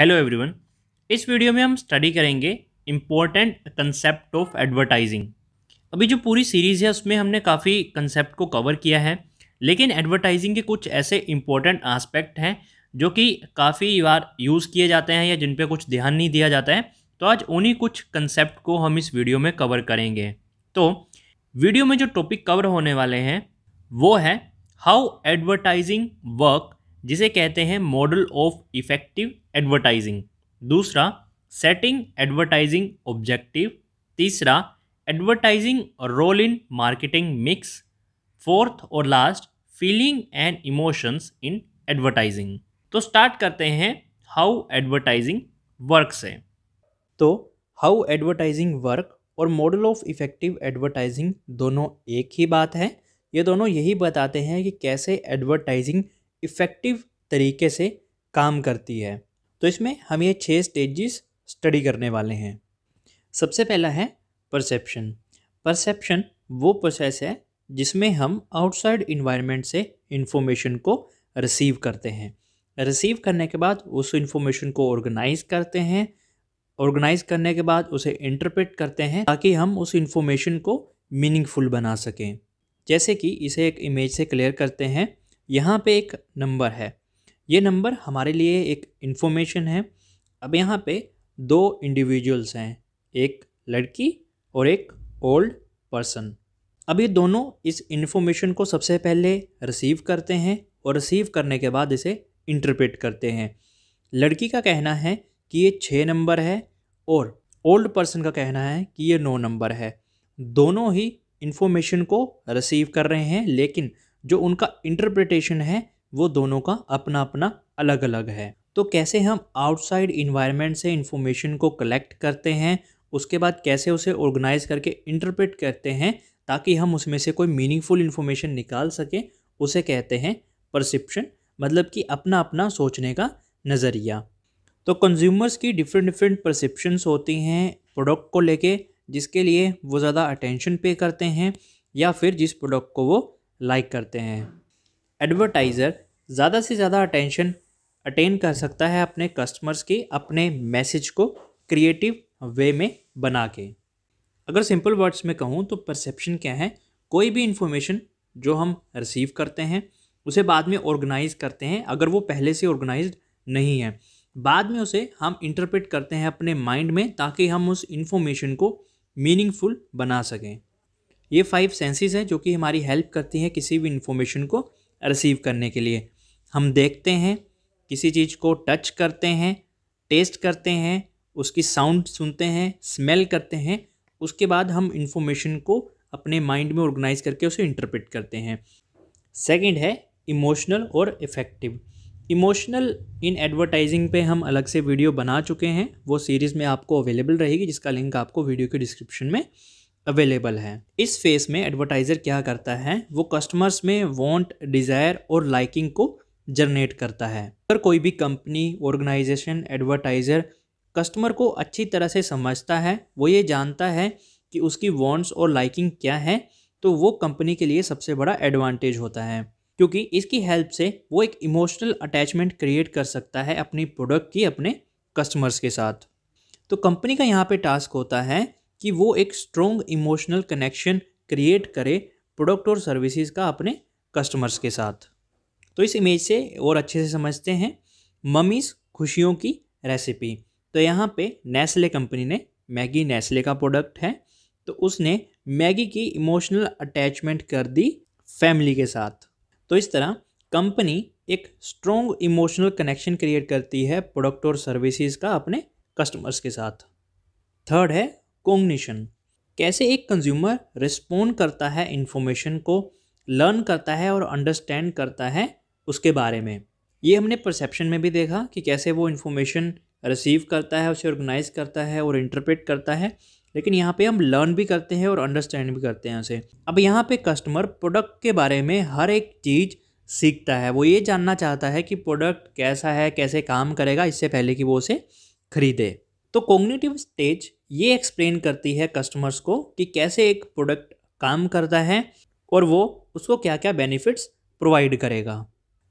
Hello everyone इस video में हम स्टडी करेंगे इम्पोर्टेंट कंसेप्ट ऑफ़ एडवर्टाइजिंग अभी जो पूरी सीरीज़ है, उसमें हमने काफ़ी कंसेप्ट को कवर किया है, लेकिन एडवर्टाइजिंग के कुछ ऐसे इम्पोर्टेंट आस्पेक्ट हैं जो कि काफ़ी बार यूज़ किए जाते हैं या जिन पे कुछ ध्यान नहीं दिया जाता है तो आज उन्हीं कुछ कंसेप्ट को हम इस वीडियो में कवर करेंगे। तो वीडियो में जो टॉपिक कवर होने वाले हैं, वो है हाउ एडवर्टाइजिंग वर्क जिसे कहते हैं मॉडल ऑफ़ इफ़ेक्टिव एडवर्टाइजिंग दूसरा सेटिंग एडवर्टाइजिंग ऑब्जेक्टिव तीसरा advertising role in marketing mix fourth और last feeling and emotions in advertising तो स्टार्ट करते हैं हाउ एडवर्टाइजिंग वर्क से तो हाउ एडवर्टाइजिंग वर्क और मॉडल ऑफ़ इफ़ेक्टिव एडवर्टाइजिंग दोनों एक ही बात है। ये दोनों यही बताते हैं कि कैसे एडवर्टाइजिंग इफ़ेक्टिव तरीके से काम करती है। तो इसमें हम ये छः स्टेजेस स्टडी करने वाले हैं। सबसे पहला है परसेप्शन परसेप्शन वो प्रोसेस है जिसमें हम आउटसाइड इन्वायरमेंट से इन्फॉर्मेशन को रिसीव करते हैं। रिसीव करने के बाद उस इन्फॉर्मेशन को ऑर्गेनाइज करते हैं। ऑर्गेनाइज करने के बाद उसे इंटरप्रेट करते हैं ताकि हम उस इन्फॉर्मेशन को मीनिंगफुल बना सकें। जैसे कि इसे एक इमेज से क्लियर करते हैं। यहाँ पे एक नंबर है। ये नंबर हमारे लिए एक इन्फॉर्मेशन है। अब यहाँ पे दो इंडिविजुअल्स हैं, एक लड़की और एक ओल्ड पर्सन अब ये दोनों इस इन्फॉर्मेशन को सबसे पहले रिसीव करते हैं और रिसीव करने के बाद इसे इंटरप्रेट करते हैं। लड़की का कहना है कि ये छः नंबर है और ओल्ड पर्सन का कहना है कि ये नौ नंबर है। दोनों ही इन्फॉर्मेशन को रिसीव कर रहे हैं, लेकिन जो उनका इंटरप्रिटेशन है, वो दोनों का अपना अपना अलग अलग है। तो कैसे हम आउटसाइड इन्वायरमेंट से इंफॉर्मेशन को कलेक्ट करते हैं, उसके बाद कैसे उसे ऑर्गेनाइज करके इंटरप्रेट करते हैं, ताकि हम उसमें से कोई मीनिंगफुल इन्फॉर्मेशन निकाल सकें, उसे कहते हैं परसिप्शन मतलब कि अपना अपना सोचने का नज़रिया। तो कंज्यूमर्स की डिफरेंट डिफरेंट परसिप्शंस होती हैं प्रोडक्ट को लेके, जिसके लिए वो ज़्यादा अटेंशन पे करते हैं, या फिर जिस प्रोडक्ट को वो लाइक करते हैं। एडवर्टाइज़र ज़्यादा से ज़्यादा अटेंशन अटेन कर सकता है अपने कस्टमर्स की, अपने मैसेज को क्रिएटिव वे में बना के। अगर सिंपल वर्ड्स में कहूँ तो परसेप्शन क्या है? कोई भी इंफॉर्मेशन जो हम रिसीव करते हैं, उसे बाद में ऑर्गेनाइज करते हैं, अगर वो पहले से ऑर्गेनाइज नहीं है। बाद में उसे हम इंटरप्रेट करते हैं अपने माइंड में ताकि हम उस इंफॉर्मेशन को मीनिंगफुल बना सकें। ये फाइव सेंसेस हैं जो कि हमारी हेल्प करती हैं किसी भी इंफॉर्मेशन को रिसीव करने के लिए। हम देखते हैं, किसी चीज़ को टच करते हैं टेस्ट करते हैं, उसकी साउंड सुनते हैं स्मेल करते हैं, उसके बाद हम इंफॉर्मेशन को अपने माइंड में ऑर्गेनाइज करके उसे इंटरप्रेट करते हैं। सेकंड है इमोशनल और इफ़ेक्टिव इमोशनल इन एडवर्टाइजिंग पे हम अलग से वीडियो बना चुके हैं, वो सीरीज़ में आपको अवेलेबल रहेगी, जिसका लिंक आपको वीडियो के डिस्क्रिप्शन में अवेलेबल है। इस फेस में एडवर्टाइज़र क्या करता है? वो कस्टमर्स में वांट डिज़ायर और लाइकिंग को जनरेट करता है। अगर कोई भी कंपनी ऑर्गेनाइजेशन एडवर्टाइज़र कस्टमर को अच्छी तरह से समझता है, वो ये जानता है कि उसकी वॉन्ट्स और लाइकिंग क्या है तो वो कंपनी के लिए सबसे बड़ा एडवांटेज होता है। क्योंकि इसकी हेल्प से वो एक इमोशनल अटैचमेंट क्रिएट कर सकता है अपनी प्रोडक्ट की अपने कस्टमर्स के साथ। तो कंपनी का यहाँ पे टास्क होता है कि वो एक स्ट्रॉन्ग इमोशनल कनेक्शन क्रिएट करे प्रोडक्ट और सर्विसेज़ का अपने कस्टमर्स के साथ। तो इस इमेज से और अच्छे से समझते हैं मम्मीज़ खुशियों की रेसिपी तो यहाँ पे नेस्ले कंपनी ने मैगी नेस्ले का प्रोडक्ट है। तो उसने मैगी की इमोशनल अटैचमेंट कर दी फैमिली के साथ। तो इस तरह कंपनी एक स्ट्रॉन्ग इमोशनल कनेक्शन क्रिएट करती है प्रोडक्ट और सर्विसेज़ का अपने कस्टमर्स के साथ। थर्ड है कोंगनिशन कैसे एक कंज्यूमर रिस्पोंड करता है इन्फॉर्मेशन को लर्न करता है और अंडरस्टैंड करता है उसके बारे में? ये हमने परसेप्शन में भी देखा कि कैसे वो इन्फॉर्मेशन रिसीव करता है, उसे ऑर्गेनाइज करता है और इंटरप्रेट करता है। लेकिन यहाँ पे हम लर्न भी करते हैं और अंडरस्टैंड भी करते हैं उसे। अब यहाँ पे कस्टमर प्रोडक्ट के बारे में हर एक चीज़ सीखता है। वो ये जानना चाहता है कि प्रोडक्ट कैसा है, कैसे काम करेगा, इससे पहले कि वो उसे खरीदे। तो कोग्निटिव स्टेज ये एक्सप्लेन करती है कस्टमर्स को कि कैसे एक प्रोडक्ट काम करता है और वो उसको क्या क्या बेनिफिट्स प्रोवाइड करेगा।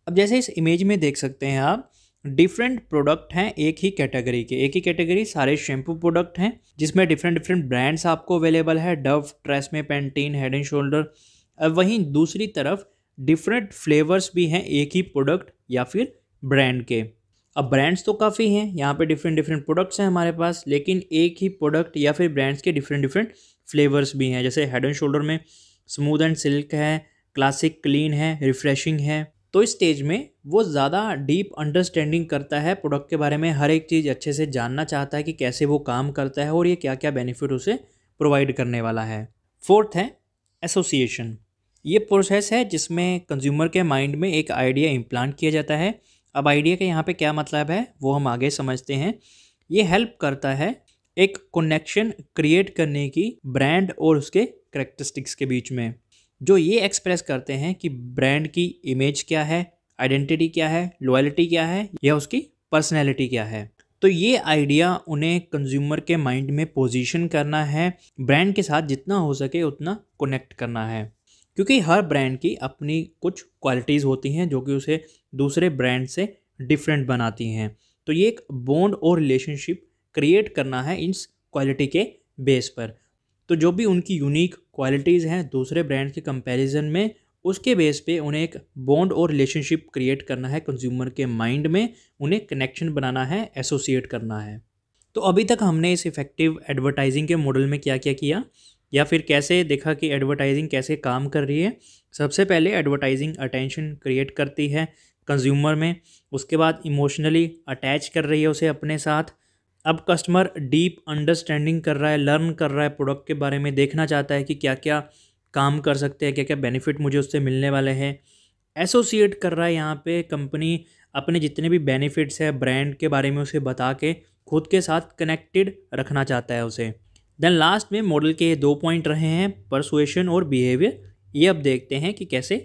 अब जैसे इस इमेज में देख सकते हैं आप डिफरेंट प्रोडक्ट हैं एक ही कैटेगरी के। एक ही कैटेगरी सारे शैम्पू प्रोडक्ट हैं, जिसमें डिफरेंट डिफरेंट ब्रांड्स आपको अवेलेबल है Dove TRESemme Pantene Head and Shoulder अब वहीं दूसरी तरफ़ डिफरेंट फ्लेवर्स भी हैं एक ही प्रोडक्ट या फिर ब्रांड के। अब ब्रांड्स तो काफ़ी हैं, यहाँ पे डिफरेंट डिफरेंट प्रोडक्ट्स हैं हमारे पास, लेकिन एक ही प्रोडक्ट या फिर ब्रांड्स के डिफरेंट डिफरेंट फ्लेवर्स भी हैं। जैसे हेड एंड शोल्डर में स्मूथ एंड सिल्क है क्लासिक क्लीन है रिफ्रेशिंग है। तो इस स्टेज में वो ज़्यादा डीप अंडरस्टैंडिंग करता है प्रोडक्ट के बारे में, हर एक चीज़ अच्छे से जानना चाहता है कि कैसे वो काम करता है और ये क्या क्या बेनिफिट उसे प्रोवाइड करने वाला है। फोर्थ है एसोसिएशन ये प्रोसेस है जिसमें कंज्यूमर के माइंड में एक आइडिया इम्प्लांट किया जाता है अब आइडिया का यहाँ पे क्या मतलब है, वो हम आगे समझते हैं। ये हेल्प करता है एक कनेक्शन क्रिएट करने की ब्रांड और उसके करेक्टरिस्टिक्स के बीच में। जो ये एक्सप्रेस करते हैं कि ब्रांड की इमेज क्या है आइडेंटिटी क्या है लॉयल्टी क्या है या उसकी पर्सनैलिटी क्या है। तो ये आइडिया उन्हें कंज्यूमर के माइंड में पोजीशन करना है ब्रांड के साथ जितना हो सके उतना कनेक्ट करना है। क्योंकि हर ब्रांड की अपनी कुछ क्वालिटीज़ होती हैं जो कि उसे दूसरे ब्रांड से डिफरेंट बनाती हैं। तो ये एक बॉन्ड और रिलेशनशिप क्रिएट करना है इस क्वालिटी के बेस पर। तो जो भी उनकी यूनिक क्वालिटीज़ हैं दूसरे ब्रांड के कंपैरिजन में, उसके बेस पे उन्हें एक बॉन्ड और रिलेशनशिप क्रिएट करना है कंज्यूमर के माइंड में उन्हें कनेक्शन बनाना है एसोसिएट करना है। तो अभी तक हमने इस इफ़ेक्टिव एडवर्टाइजिंग के मॉडल में क्या क्या किया? या फिर कैसे देखा कि एडवर्टाइजिंग कैसे काम कर रही है? सबसे पहले एडवर्टाइजिंग अटेंशन क्रिएट करती है कंज्यूमर में, उसके बाद इमोशनली अटैच कर रही है उसे अपने साथ। अब कस्टमर डीप अंडरस्टैंडिंग कर रहा है लर्न कर रहा है प्रोडक्ट के बारे में, देखना चाहता है कि क्या क्या काम कर सकते हैं क्या क्या बेनिफिट मुझे उससे मिलने वाले हैं। एसोसिएट कर रहा है यहाँ पे कंपनी अपने जितने भी बेनिफिट्स है ब्रांड के बारे में उसे बता के, खुद के साथ कनेक्टेड रखना चाहता है उसे। देन लास्ट में मॉडल के दो पॉइंट रहे हैं परसुएशन और बिहेवियर ये अब देखते हैं कि कैसे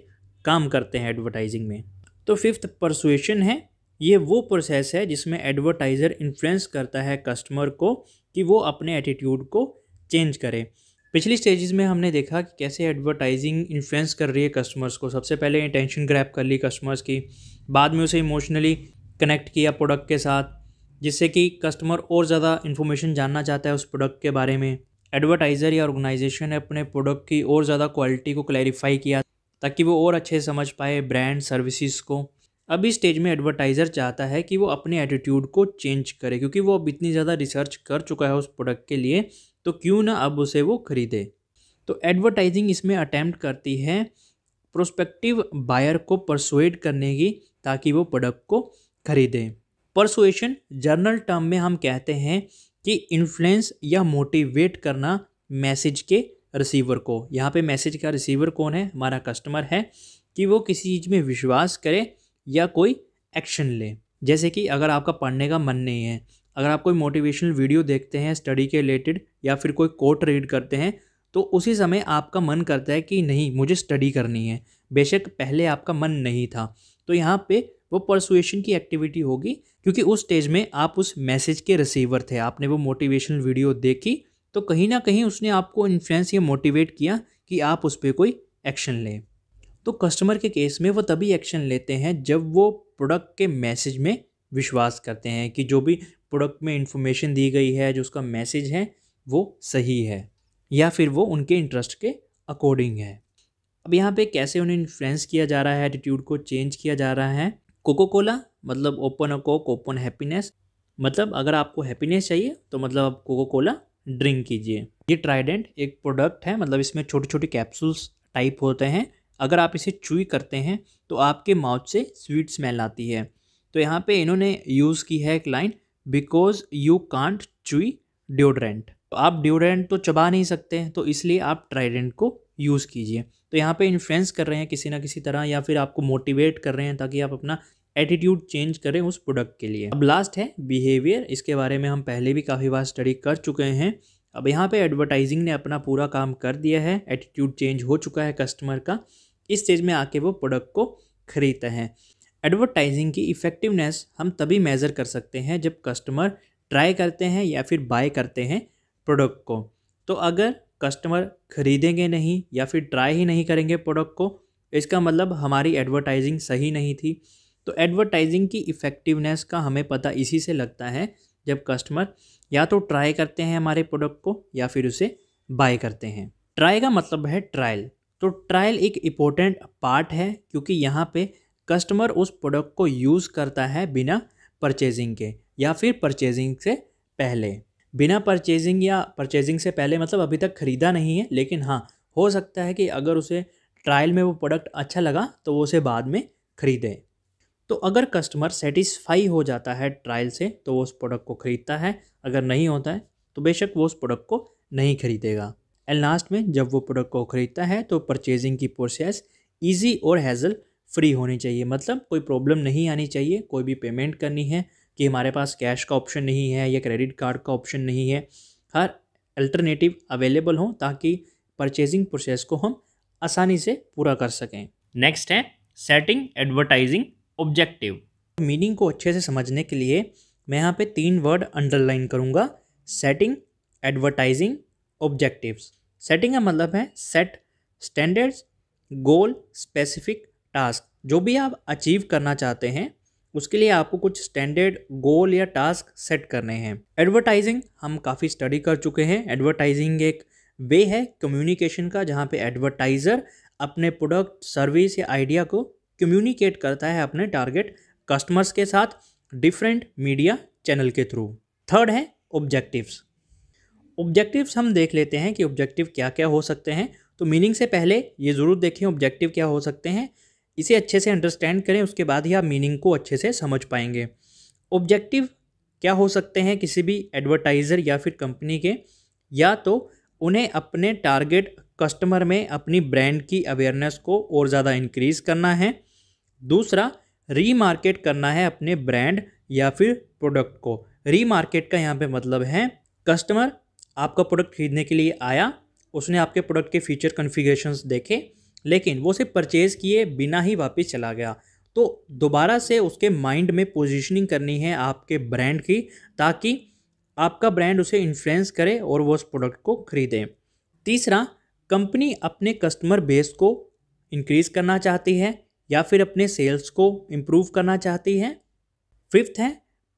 काम करते हैं एडवर्टाइजिंग में। तो फिफ्थ परसुएशन है। ये वो प्रोसेस है जिसमें एडवर्टाइज़र इन्फ्लुएंस करता है कस्टमर को कि वो अपने एटीट्यूड को चेंज करे। पिछली स्टेजेस में हमने देखा कि कैसे एडवर्टाइजिंग इन्फ्लुएंस कर रही है कस्टमर्स को। सबसे पहले अटेंशन ग्रैप कर ली कस्टमर्स की। बाद में उसे इमोशनली कनेक्ट किया प्रोडक्ट के साथ। जिससे कि कस्टमर और ज़्यादा इन्फॉर्मेशन जानना चाहता है उस प्रोडक्ट के बारे में। एडवर्टाइज़र या ऑर्गेनाइजेशन ने अपने प्रोडक्ट की और ज़्यादा क्वालिटी को क्लैरिफाई किया ताकि वो और अच्छे समझ पाए ब्रांड सर्विसेज़ को। इस स्टेज में एडवर्टाइज़र चाहता है कि वो अपने एटीट्यूड को चेंज करे क्योंकि वो अब इतनी ज़्यादा रिसर्च कर चुका है उस प्रोडक्ट के लिए तो क्यों ना अब उसे वो खरीदे। तो एडवर्टाइजिंग इसमें अटैम्प्ट करती है प्रोस्पेक्टिव बायर को परसुएड करने की ताकि वो प्रोडक्ट को खरीदें। परसुएशन जर्नल टर्म में हम कहते हैं कि इन्फ्लुएंस या मोटिवेट करना मैसेज के रिसीवर को। यहाँ पे मैसेज का रिसीवर कौन है? हमारा कस्टमर है कि वो किसी चीज़ में विश्वास करे या कोई एक्शन ले। जैसे कि अगर आपका पढ़ने का मन नहीं है, अगर आप कोई मोटिवेशनल वीडियो देखते हैं स्टडी के रिलेटेड या फिर कोई कोट रीड करते हैं तो उसी समय आपका मन करता है कि नहीं, मुझे स्टडी करनी है। बेशक पहले आपका मन नहीं था। तो यहाँ पे वो परसुएशन की एक्टिविटी होगी, क्योंकि उस स्टेज में आप उस मैसेज के रिसीवर थे, आपने वो मोटिवेशनल वीडियो देखी तो कहीं ना कहीं उसने आपको इन्फ्लुएंस या मोटिवेट किया कि आप उस पर कोई एक्शन लें। तो कस्टमर के केस में वो तभी एक्शन लेते हैं जब वो प्रोडक्ट के मैसेज में विश्वास करते हैं कि जो भी प्रोडक्ट में इंफॉर्मेशन दी गई है, जो उसका मैसेज है, वो सही है, या फिर वो उनके इंटरेस्ट के अकॉर्डिंग है। अब यहाँ पे कैसे उन्हें इन्फ्लुएंस किया जा रहा है एटीट्यूड को चेंज किया जा रहा है कोको कोला मतलब open a Coke open happiness मतलब अगर आपको हैप्पीनेस चाहिए तो मतलब आप कोको कोला ड्रिंक कीजिए। ये ट्राइडेंट एक प्रोडक्ट है मतलब इसमें छोटे छोटे कैप्सूल्स टाइप होते हैं। अगर आप इसे चुई करते हैं तो आपके माउथ से स्वीट स्मेल आती है। तो यहाँ पे इन्होंने यूज़ की है एक लाइन बिकॉज़ यू कांट चुई डिओड्रेंट तो आप डिओड्रेंट तो चबा नहीं सकते तो इसलिए आप ट्राइडेंट को यूज़ कीजिए। तो यहाँ पे इन्फ्लुएंस कर रहे हैं किसी ना किसी तरह या फिर आपको मोटिवेट कर रहे हैं ताकि आप अपना एटीट्यूड चेंज करें उस प्रोडक्ट के लिए। अब लास्ट है बिहेवियर इसके बारे में हम पहले भी काफ़ी बार स्टडी कर चुके हैं। अब यहाँ पे एडवर्टाइजिंग ने अपना पूरा काम कर दिया है एटीट्यूड चेंज हो चुका है कस्टमर का, इस स्टेज में आके वो प्रोडक्ट को खरीदते हैं। एडवर्टाइजिंग की इफ़ेक्टिवनेस हम तभी मेज़र कर सकते हैं जब कस्टमर ट्राई करते हैं या फिर बाय करते हैं प्रोडक्ट को। तो अगर कस्टमर खरीदेंगे नहीं या फिर ट्राई ही नहीं करेंगे प्रोडक्ट को, इसका मतलब हमारी एडवर्टाइजिंग सही नहीं थी। तो एडवर्टाइजिंग की इफ़ेक्टिवनेस का हमें पता इसी से लगता है जब कस्टमर या तो ट्राई करते हैं हमारे प्रोडक्ट को या फिर उसे बाय करते हैं। ट्राई का मतलब है ट्रायल तो ट्रायल एक इम्पोर्टेंट पार्ट है क्योंकि यहाँ पे कस्टमर उस प्रोडक्ट को यूज़ करता है बिना परचेजिंग के या फिर परचेजिंग से पहले। बिना परचेजिंग या परचेजिंग से पहले मतलब अभी तक ख़रीदा नहीं है, लेकिन हाँ हो सकता है कि अगर उसे ट्रायल में वो प्रोडक्ट अच्छा लगा तो वो उसे बाद में ख़रीदे। तो अगर कस्टमर सेटिस्फाई हो जाता है ट्रायल से तो वो उस प्रोडक्ट को ख़रीदता है, अगर नहीं होता है तो बेशक वो उस प्रोडक्ट को नहीं खरीदेगा। एंड लास्ट में जब वो प्रोडक्ट को ख़रीदता है तो परचेजिंग की प्रोसेस ईजी और हैज़ल फ्री होनी चाहिए। मतलब कोई प्रॉब्लम नहीं आनी चाहिए, कोई भी पेमेंट करनी है कि हमारे पास कैश का ऑप्शन नहीं है या क्रेडिट कार्ड का ऑप्शन नहीं है, हर अल्टरनेटिव अवेलेबल हो ताकि परचेजिंग प्रोसेस को हम आसानी से पूरा कर सकें। नेक्स्ट है सेटिंग एडवर्टाइजिंग ऑब्जेक्टिव मीनिंग को अच्छे से समझने के लिए मैं यहाँ पे तीन वर्ड अंडरलाइन करूँगा सेटिंग एडवर्टाइजिंग ऑब्जेक्टिव्स सेटिंग का मतलब है set standards goal specific task जो भी आप अचीव करना चाहते हैं उसके लिए आपको कुछ स्टैंडर्ड गोल या टास्क सेट करने हैं। एडवर्टाइजिंग हम काफ़ी स्टडी कर चुके हैं। एडवर्टाइजिंग एक वे है कम्युनिकेशन का, जहाँ पे एडवर्टाइज़र अपने प्रोडक्ट सर्विस या आइडिया को कम्युनिकेट करता है अपने टारगेट कस्टमर्स के साथ डिफरेंट मीडिया चैनल के थ्रू थर्ड है ऑब्जेक्टिव्स ऑब्जेक्टिव्स हम देख लेते हैं कि ऑब्जेक्टिव क्या क्या हो सकते हैं। तो मीनिंग से पहले ये ज़रूर देखें ऑब्जेक्टिव क्या हो सकते हैं। इसे अच्छे से अंडरस्टैंड करें, उसके बाद ही आप मीनिंग को अच्छे से समझ पाएँगे। ऑब्जेक्टिव क्या हो सकते हैं किसी भी एडवर्टाइज़र या फिर कंपनी के? या तो उन्हें अपने टारगेट कस्टमर में अपनी ब्रांड की अवेयरनेस को और ज़्यादा इंक्रीज़ करना है। दूसरा रीमार्केट करना है अपने ब्रांड या फिर प्रोडक्ट को। रीमार्केट का यहाँ पे मतलब है कस्टमर आपका प्रोडक्ट खरीदने के लिए आया, उसने आपके प्रोडक्ट के फीचर कन्फिग्रेशंस देखे लेकिन वो सिर्फ़ परचेज़ किए, बिना ही वापस चला गया। तो दोबारा से उसके माइंड में पोजीशनिंग करनी है आपके ब्रांड की, ताकि आपका ब्रांड उसे इन्फ्लुएंस करे और वो उस प्रोडक्ट को खरीदे। तीसरा कंपनी अपने कस्टमर बेस को इंक्रीज़ करना चाहती है या फिर अपने सेल्स को इम्प्रूव करना चाहती है। फिफ्थ है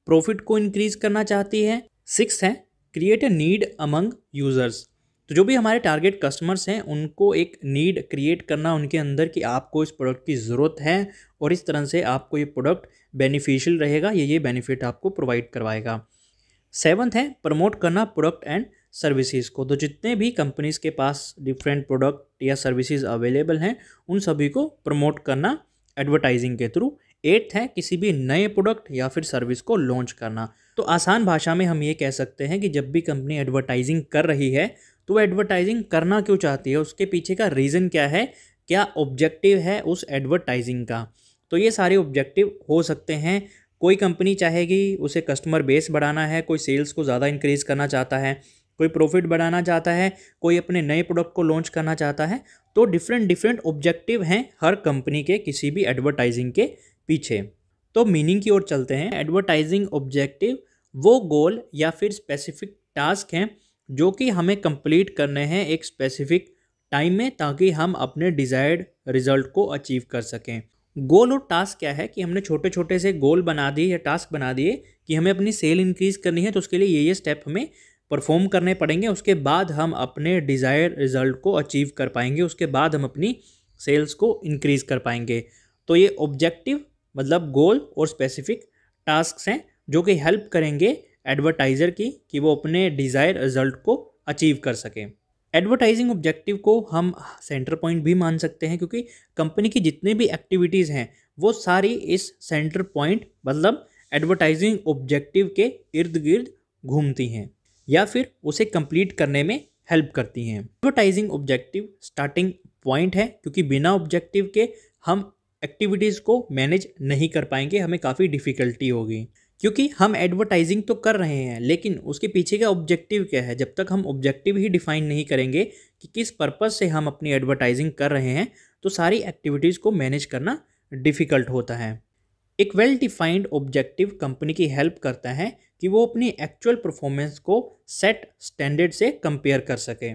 प्रॉफिट को इंक्रीज़ करना चाहती है। सिक्स है create a need among users तो जो भी हमारे टारगेट कस्टमर्स हैं, उनको एक नीड क्रिएट करना उनके अंदर कि आपको इस प्रोडक्ट की ज़रूरत है और इस तरह से आपको ये प्रोडक्ट बेनिफिशियल रहेगा, ये ये बेनिफिट आपको प्रोवाइड करवाएगा। सेवन्थ है प्रमोट करना प्रोडक्ट एंड सर्विसेज़ को। तो जितने भी कंपनीज़ के पास डिफरेंट प्रोडक्ट या सर्विसेज़ अवेलेबल हैं, उन सभी को प्रमोट करना एडवर्टाइजिंग के थ्रू एट्थ है, किसी भी नए प्रोडक्ट या फिर सर्विस को लॉन्च करना। तो आसान भाषा में हम ये कह सकते हैं कि जब भी कंपनी एडवर्टाइजिंग कर रही है तो वो एडवर्टाइजिंग करना क्यों चाहती है? उसके पीछे का रीज़न क्या है? क्या ऑब्जेक्टिव है उस एडवर्टाइजिंग का? तो ये सारे ऑब्जेक्टिव हो सकते हैं। कोई कंपनी चाहेगी उसे कस्टमर बेस बढ़ाना है, कोई सेल्स को ज़्यादा इंक्रीज़ करना चाहता है, कोई प्रॉफिट बढ़ाना चाहता है, कोई अपने नए प्रोडक्ट को लॉन्च करना चाहता है तो डिफरेंट डिफरेंट ऑब्जेक्टिव हैं हर कंपनी के किसी भी एडवर्टाइजिंग के पीछे। तो मीनिंग की ओर चलते हैं। एडवर्टाइजिंग ऑब्जेक्टिव वो गोल या फिर स्पेसिफिक टास्क हैं जो कि हमें कंप्लीट करने हैं एक स्पेसिफिक टाइम में ताकि हम अपने डिज़ायर्ड रिज़ल्ट को अचीव कर सकें। गोल और टास्क क्या है कि हमने छोटे छोटे से गोल बना दिए या टास्क बना दिए कि हमें अपनी सेल इंक्रीज़ करनी है तो उसके लिए ये ये स्टेप हमें परफॉर्म करने पड़ेंगे, उसके बाद हम अपने डिज़ायर रिज़ल्ट को अचीव कर पाएँगे, उसके बाद हम अपनी सेल्स को इंक्रीज़ कर पाएँगे। तो ये ऑब्जेक्टिव मतलब गोल और स्पेसिफिक टास्क हैं जो कि हेल्प करेंगे एडवर्टाइज़र की कि वो अपने डिज़ायर रिज़ल्ट को अचीव कर सकें। एडवर्टाइजिंग ऑब्जेक्टिव को हम सेंटर पॉइंट भी मान सकते हैं क्योंकि कंपनी की जितने भी एक्टिविटीज़ हैं, वो सारी इस सेंटर पॉइंट मतलब एडवर्टाइजिंग ऑब्जेक्टिव के इर्द गिर्द घूमती हैं या फिर उसे कंप्लीट करने में हेल्प करती हैं। एडवर्टाइजिंग ऑब्जेक्टिव स्टार्टिंग पॉइंट है क्योंकि बिना ऑब्जेक्टिव के हम एक्टिविटीज़ को मैनेज नहीं कर पाएँगे, हमें काफ़ी डिफ़िकल्टी होगी। क्योंकि हम एडवर्टाइजिंग तो कर रहे हैं, लेकिन उसके पीछे का ऑब्जेक्टिव क्या है? जब तक हम ऑब्जेक्टिव ही डिफाइन नहीं करेंगे कि किस पर्पज़ से हम अपनी एडवर्टाइजिंग कर रहे हैं तो सारी एक्टिविटीज़ को मैनेज करना डिफ़िकल्ट होता है। एक वेल डिफाइंड ऑब्जेक्टिव कंपनी की हेल्प करता है कि वो अपनी एक्चुअल परफॉर्मेंस को सेट स्टैंडर्ड से कंपेयर कर सके।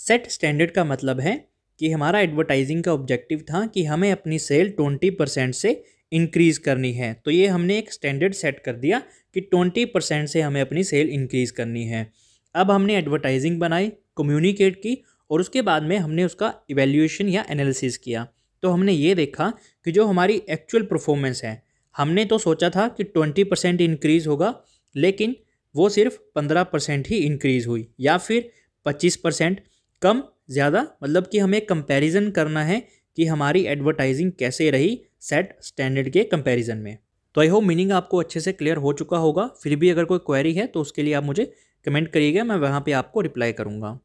सेट स्टैंडर्ड का मतलब है कि हमारा एडवर्टाइजिंग का ऑब्जेक्टिव था कि हमें अपनी सेल ट्वेंटी परसेंट से इंक्रीज़ करनी है। तो ये हमने एक स्टैंडर्ड सेट कर दिया कि ट्वेंटी परसेंट से हमें अपनी सेल इंक्रीज़ करनी है। अब हमने एडवर्टाइजिंग बनाई कम्युनिकेट की और उसके बाद में हमने उसका इवेल्यूशन या एनालिसिस किया। तो हमने ये देखा कि जो हमारी एक्चुअल परफॉर्मेंस है, हमने तो सोचा था कि ट्वेंटी परसेंट इंक्रीज़ होगा, लेकिन वो सिर्फ़ पंद्रह परसेंट ही इंक्रीज़ हुई या फिर पच्चीस परसेंट कम, ज़्यादा मतलब कि हमें कंपैरिजन करना है कि हमारी एडवर्टाइजिंग कैसे रही सेट स्टैंडर्ड के कंपैरिजन में। तो आई होप मीनिंग आपको अच्छे से क्लियर हो चुका होगा। फिर भी अगर कोई क्वेरी है तो उसके लिए आप मुझे कमेंट करिएगा, मैं वहाँ पे आपको रिप्लाई करूँगा।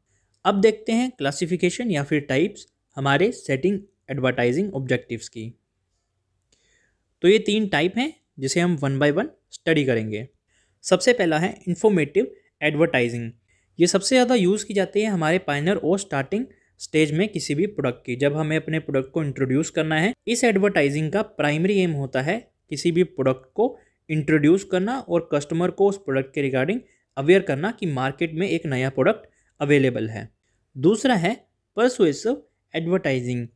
अब देखते हैं क्लासिफिकेशन या फिर टाइप्स हमारे सेटिंग एडवर्टाइजिंग ऑब्जेक्टिव्स की। तो ये तीन टाइप हैं, जिसे हम वन बाय वन स्टडी करेंगे। सबसे पहला है इन्फॉर्मेटिव एडवर्टाइजिंग ये सबसे ज़्यादा यूज़ की जाती है हमारे पाइनर और स्टार्टिंग स्टेज में किसी भी प्रोडक्ट की। जब हमें अपने प्रोडक्ट को इंट्रोड्यूस करना है, इस एडवर्टाइजिंग का प्राइमरी एम होता है किसी भी प्रोडक्ट को इंट्रोड्यूस करना और कस्टमर को उस प्रोडक्ट के रिगार्डिंग अवेयर करना कि मार्केट में एक नया प्रोडक्ट अवेलेबल है। दूसरा है परसुएसिव एडवर्टाइजिंग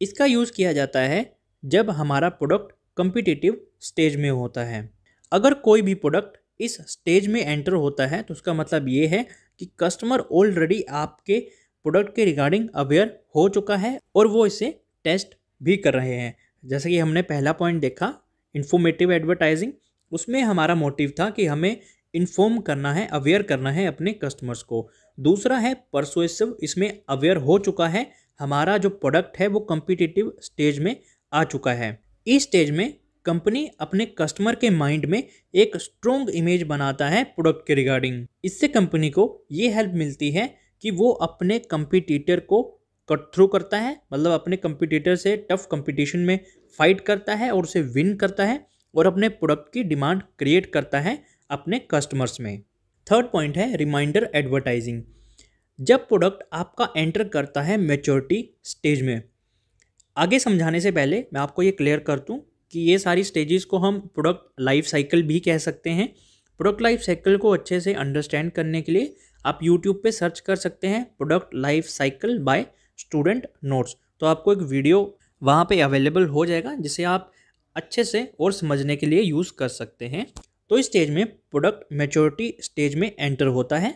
इसका यूज़ किया जाता है जब हमारा प्रोडक्ट कम्पिटिटिव स्टेज में होता है। अगर कोई भी प्रोडक्ट इस स्टेज में एंटर होता है तो उसका मतलब ये है कि कस्टमर ऑलरेडी आपके प्रोडक्ट के रिगार्डिंग अवेयर हो चुका है और वो इसे टेस्ट भी कर रहे हैं। जैसे कि हमने पहला पॉइंट देखा इन्फॉर्मेटिव एडवर्टाइजिंग उसमें हमारा मोटिव था कि हमें इन्फॉर्म करना है, अवेयर करना है अपने कस्टमर्स को। दूसरा है परसुएसिव इसमें अवेयर हो चुका है। हमारा जो प्रोडक्ट है वो कम्पिटिटिव स्टेज में आ चुका है। इस स्टेज में कंपनी अपने कस्टमर के माइंड में एक स्ट्रोंग इमेज बनाता है प्रोडक्ट के रिगार्डिंग। इससे कंपनी को ये हेल्प मिलती है कि वो अपने कंपिटिटर को कट थ्रू करता है मतलब अपने कंपिटिटर से टफ कंपटीशन में फाइट करता है और उसे विन करता है और अपने प्रोडक्ट की डिमांड क्रिएट करता है अपने कस्टमर्स में। थर्ड पॉइंट है रिमाइंडर एडवर्टाइजिंग जब प्रोडक्ट आपका एंटर करता है मेच्योरिटी स्टेज में, आगे समझाने से पहले मैं आपको ये क्लियर कर दूँ कि ये सारी स्टेजेस को हम प्रोडक्ट लाइफ साइकिल भी कह सकते हैं। प्रोडक्ट लाइफ साइकिल को अच्छे से अंडरस्टैंड करने के लिए आप यूट्यूब पे सर्च कर सकते हैं product life cycle by student notes तो आपको एक वीडियो वहाँ पे अवेलेबल हो जाएगा, जिसे आप अच्छे से और समझने के लिए यूज़ कर सकते हैं। तो इस स्टेज में प्रोडक्ट मेच्योरिटी स्टेज में एंटर होता है।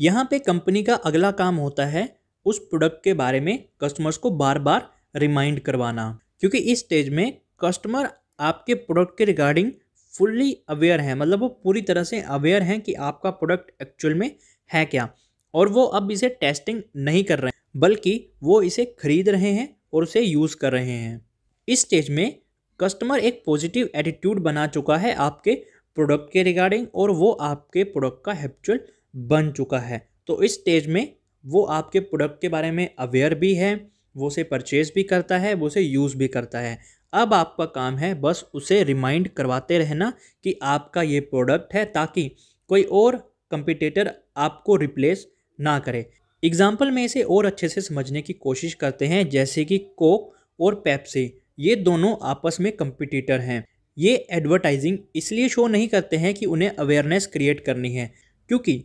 यहाँ पे कंपनी का अगला काम होता है उस प्रोडक्ट के बारे में कस्टमर्स को बार बार रिमाइंड करवाना। क्योंकि इस स्टेज में कस्टमर आपके प्रोडक्ट के रिगार्डिंग फुल्ली अवेयर है मतलब वो पूरी तरह से अवेयर हैं कि आपका प्रोडक्ट एक्चुअल में है क्या? और वो अब इसे टेस्टिंग नहीं कर रहे हैं, बल्कि वो इसे खरीद रहे हैं और उसे यूज़ कर रहे हैं। इस स्टेज में कस्टमर एक पॉजिटिव एटीट्यूड बना चुका है आपके प्रोडक्ट के रिगार्डिंग और वो आपके प्रोडक्ट का हैप्चुअल बन चुका है। तो इस स्टेज में वो आपके प्रोडक्ट के बारे में अवेयर भी है, वो उसे परचेज भी करता है, वो उसे यूज़ भी करता है। अब आपका काम है बस उसे रिमाइंड करवाते रहना कि आपका ये प्रोडक्ट है ताकि कोई और कंपिटेटर आपको रिप्लेस ना करे। एग्ज़ाम्पल में इसे और अच्छे से समझने की कोशिश करते हैं, जैसे कि कोक और पेप्सी ये दोनों आपस में कंपिटिटर हैं। ये एडवर्टाइजिंग इसलिए शो नहीं करते हैं कि उन्हें अवेयरनेस क्रिएट करनी है, क्योंकि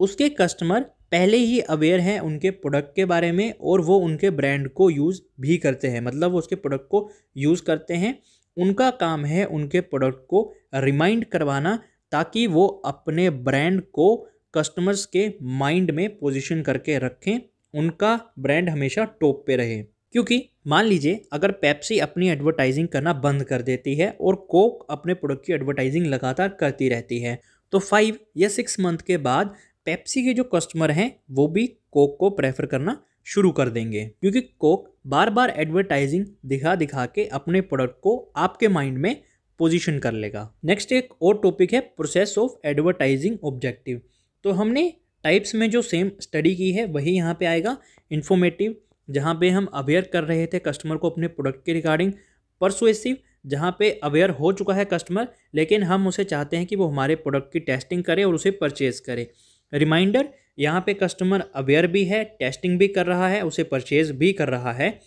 उसके कस्टमर पहले ही अवेयर हैं उनके प्रोडक्ट के बारे में और वो उनके ब्रांड को यूज़ भी करते हैं। मतलब वो उसके प्रोडक्ट को यूज़ करते हैं, उनका काम है उनके प्रोडक्ट को रिमाइंड करवाना ताकि वो अपने ब्रांड को कस्टमर्स के माइंड में पोजीशन करके रखें, उनका ब्रांड हमेशा टॉप पे रहे। क्योंकि मान लीजिए, अगर पेप्सी अपनी एडवर्टाइजिंग करना बंद कर देती है और कोक अपने प्रोडक्ट की एडवर्टाइजिंग लगातार करती रहती है तो फाइव या सिक्स मंथ के बाद पेप्सी के जो कस्टमर हैं, वो भी कोक को प्रेफर करना शुरू कर देंगे। क्योंकि कोक बार बार एडवर्टाइजिंग दिखा दिखा के अपने प्रोडक्ट को आपके माइंड में पोजीशन कर लेगा। नेक्स्ट एक और टॉपिक है प्रोसेस ऑफ़ एडवर्टाइजिंग ऑब्जेक्टिव तो हमने टाइप्स में जो सेम स्टडी की है, वही यहाँ पे आएगा इन्फॉर्मेटिव जहाँ पे हम अवेयर कर रहे थे कस्टमर को अपने प्रोडक्ट के रिगार्डिंग परसुएसिव जहाँ पे अवेयर हो चुका है कस्टमर लेकिन हम उसे चाहते हैं कि वो हमारे प्रोडक्ट की टेस्टिंग करे और उसे परचेज करे। रिमाइंडर यहाँ पे कस्टमर अवेयर भी है टेस्टिंग भी कर रहा है, उसे परचेज भी कर रहा है,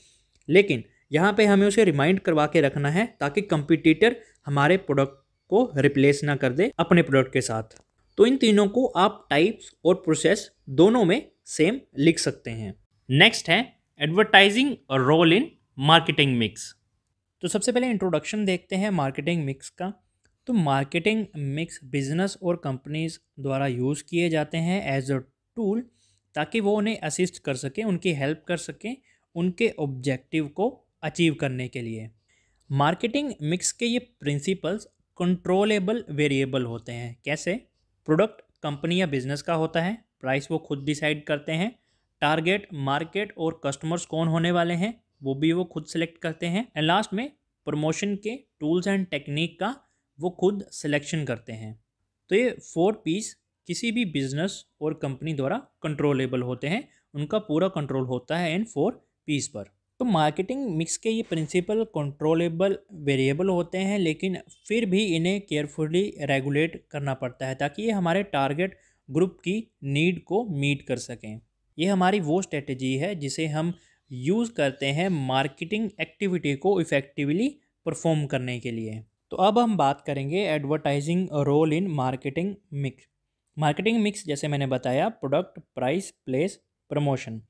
लेकिन यहाँ पे हमें उसे रिमाइंड करवा के रखना है ताकि कंपिटिटर हमारे प्रोडक्ट को रिप्लेस ना कर दे अपने प्रोडक्ट के साथ। तो इन तीनों को आप टाइप्स और प्रोसेस दोनों में सेम लिख सकते हैं। नेक्स्ट है advertising role in marketing mix तो सबसे पहले इंट्रोडक्शन देखते हैं मार्केटिंग मिक्स का। तो मार्केटिंग मिक्स बिज़नेस और कंपनीज़ द्वारा यूज़ किए जाते हैं एज अ टूल ताकि वो उन्हें असिस्ट कर सकें, उनकी हेल्प कर सकें, उनके ऑब्जेक्टिव को अचीव करने के लिए। मार्केटिंग मिक्स के ये प्रिंसिपल्स कंट्रोलेबल वेरिएबल होते हैं। कैसे? प्रोडक्ट, कंपनी या बिज़नेस का होता है। प्राइस वो खुद डिसाइड करते हैं। टारगेट, मार्केट और कस्टमर्स कौन होने वाले हैं, वो भी वो खुद सेलेक्ट करते हैं। एंड लास्ट में, प्रमोशन के टूल्स एंड टेक्निक का वो खुद सिलेक्शन करते हैं। तो ये फोर पीस किसी भी बिज़नेस और कंपनी द्वारा कंट्रोलेबल होते हैं। उनका पूरा कंट्रोल होता है इन फोर पीस पर। तो मार्केटिंग मिक्स के ये प्रिंसिपल कंट्रोलेबल वेरिएबल होते हैं, लेकिन फिर भी इन्हें केयरफुली रेगुलेट करना पड़ता है ताकि ये हमारे टारगेट ग्रुप की नीड को मीट कर सकें। ये हमारी वो स्ट्रेटजी है जिसे हम यूज़ करते हैं मार्केटिंग एक्टिविटी को इफ़ेक्टिवली परफॉर्म करने के लिए। तो अब हम बात करेंगे advertising role in marketing mix marketing mix जैसे मैंने बताया प्रोडक्ट प्राइस प्लेस प्रमोशन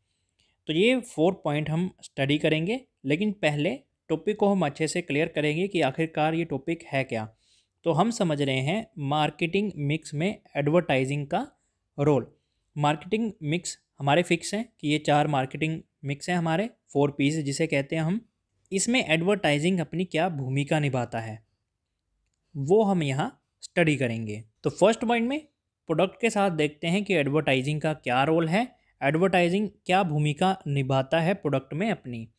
तो ये फोर पॉइंट हम स्टडी करेंगे, लेकिन पहले टॉपिक को हम अच्छे से क्लियर करेंगे कि आखिरकार ये टॉपिक है क्या। तो हम समझ रहे हैं मार्केटिंग मिक्स में एडवर्टाइजिंग का रोल मार्केटिंग मिक्स हमारे फिक्स हैं कि ये चार मार्केटिंग मिक्स हैं हमारे फोर पीस जिसे कहते हैं हम। इसमें एडवर्टाइजिंग अपनी क्या भूमिका निभाता है, वो हम यहाँ स्टडी करेंगे। तो फ़र्स्ट पॉइंट में प्रोडक्ट के साथ देखते हैं कि एडवर्टाइजिंग का क्या रोल है एडवर्टाइजिंग क्या भूमिका निभाता है प्रोडक्ट में अपनी?